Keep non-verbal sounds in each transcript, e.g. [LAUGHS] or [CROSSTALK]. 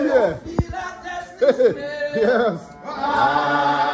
Oh, yeah. yes. [LAUGHS] Ah.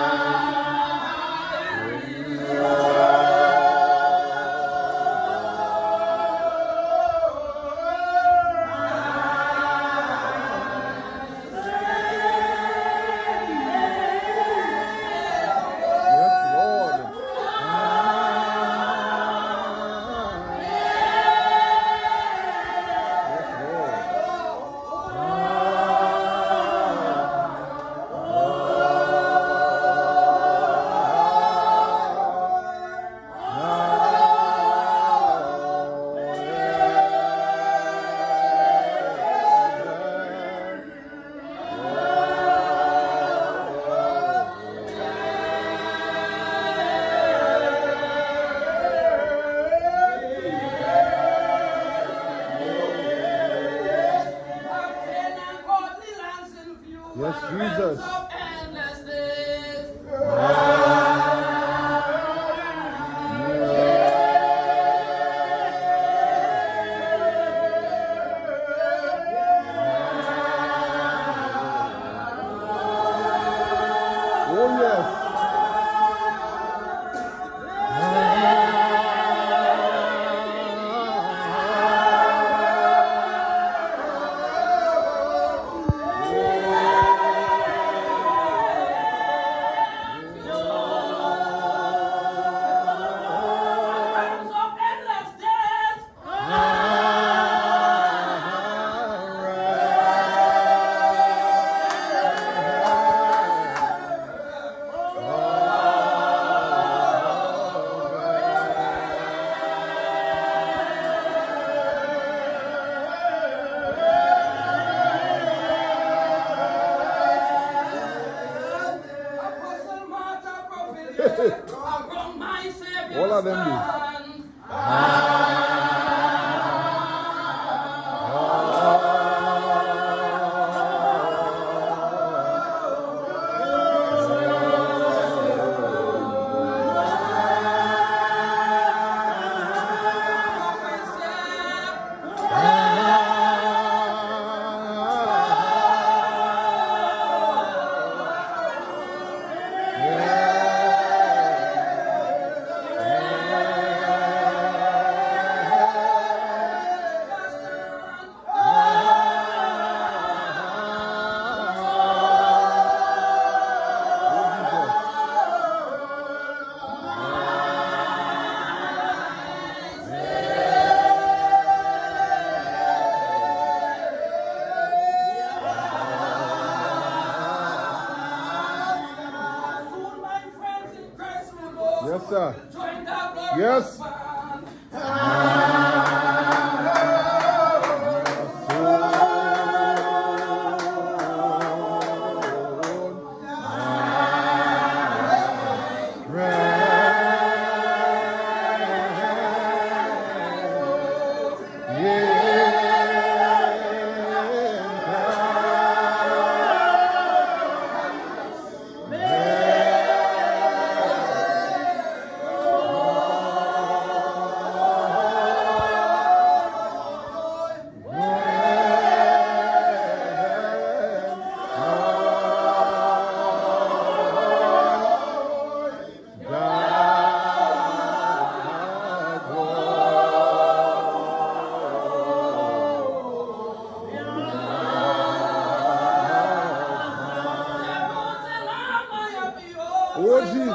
Yes, sir. Yes.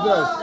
Jesus.